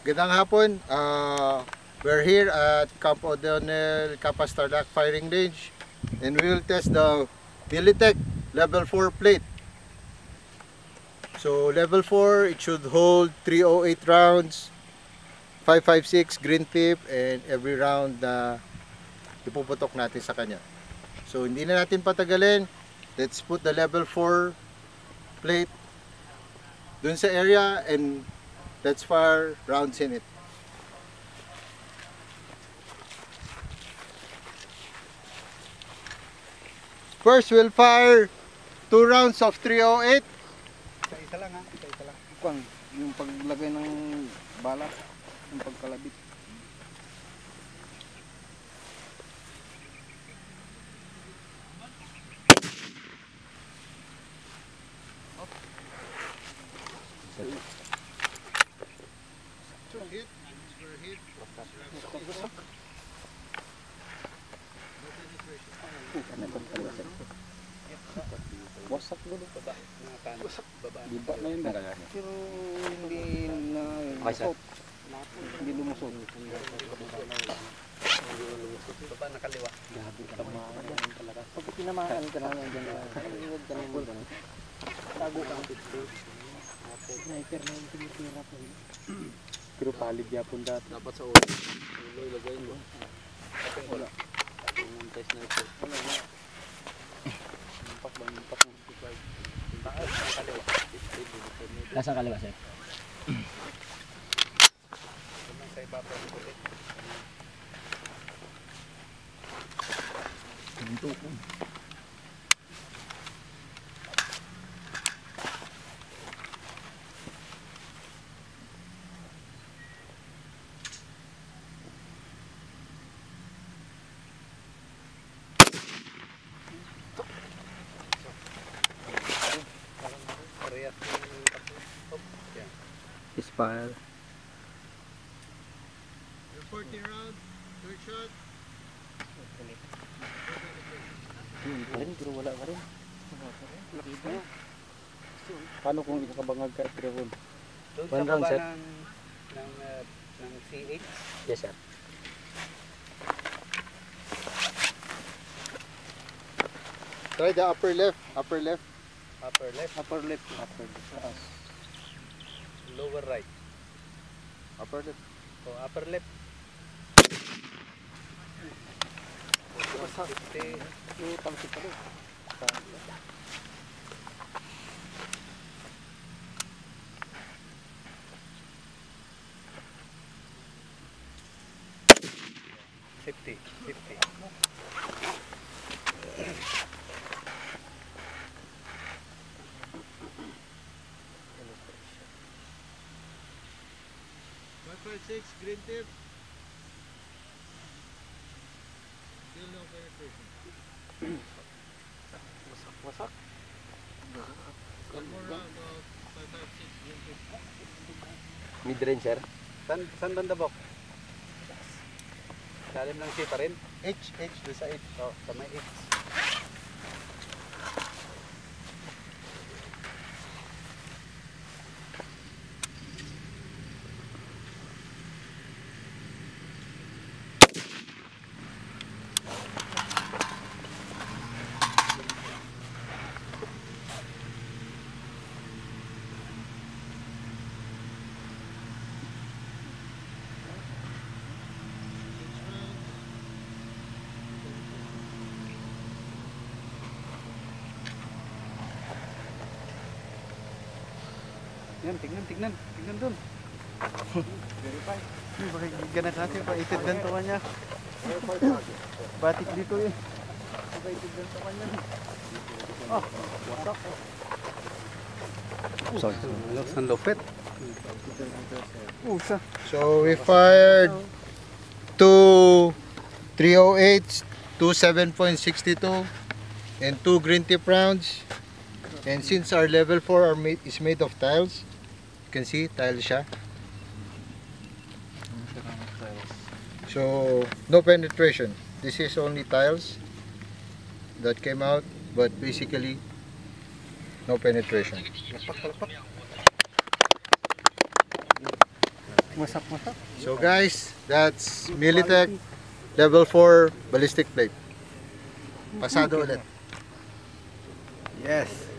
Gandang hapon. Uh, we're here at Camp O'Donnell Kappa Stardock Firing Range and we will test the Militech Level 4 plate. So level 4, it should hold 308 rounds, 556 green tip and every round na ipuputok natin sa kanya. So hindi na natin patagalin. Let's put the level 4 plate dun sa area and fire rounds in it. First, we'll fire two rounds of 308. Isa-isa lang ha, isa-isa lang. Kung yung paglagay ng bala, yung pagkalabit. Wasak dulu. Diba na yun. Pero hindi na lumusot. Hindi lumusot. Baba na kaliwa. Pag tinamaan ka na lang dyan, huwag ka ganun. Tago ka. Sniper na yung tinitira ko. Pero palig yapon dati. Dapat sa ulo. Ulo ilagay mo. Wala. Yung test na ito. Wala na. Impak ba? Impak mo. Taas kaliwa. Nasa kaliwa sir. Sa ibaba ng puti. Parehas Ispire. Your 40 round, third shot. Rin, pero wala pa rin. Paano kung ikakabangag ka pero Doon One round, sir. ng, ng, uh, ng CH. Yes sir. Try the upper left, upper left. Upper left. upper left, upper left. Lower right. Upper left. O upper left. Fifty. Yung tamsik pa rin. Fifty. Five five six green tip. Still no penetration. Wasak, wasak. One more round of five five six green tip. Mid range sir. San, san banda bok? Lalim ng pa rin. H, H, doon sa H. O, sa may H. Yan, tignan, tignan. Tignan dun. Verify. Yung bakit ganat natin pa itit ganito kanya. Batik dito yun. Bakit itit ganito kanya. Ah, wasak. Sorry. San Lopet. Usa. So we fired two 308s, two 7.62, and two green tip rounds. And since our level 4 are made, is made of tiles, can see tile siya. So no penetration. This is only tiles that came out, but basically no penetration. So guys, that's Militech level 4 ballistic plate. Pasado ulit. Yes.